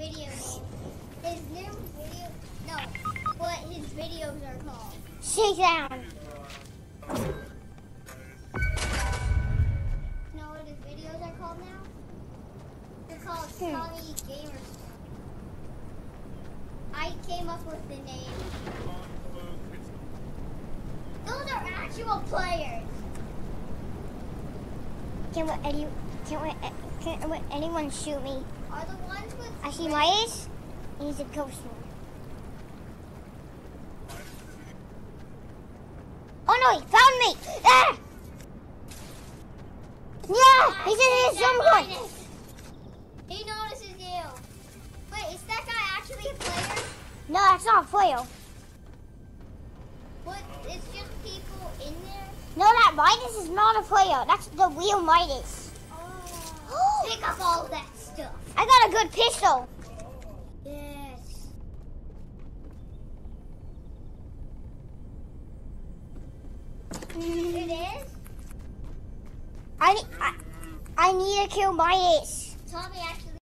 video name. His new video, no, what his videos are called. Sit down. You know what his videos are called now? They're called Hmm. Tommy Gamers. I came up with the name. Those are actual players. Can what any can what can what anyone shoot me? Are the ones I see red- Midas. He's a ghost one. Oh no, he found me! Ah! Yeah, he's in his jump gun. He notices you. Wait, is that guy actually a player? No, that's not foil. What? It's just people in there. No, that Midas is not a player. That's the real Midas. Oh. Pick up all that got a good pistol. Yes. Mm. It is. I, I, I need to kill Midas. Tommy actually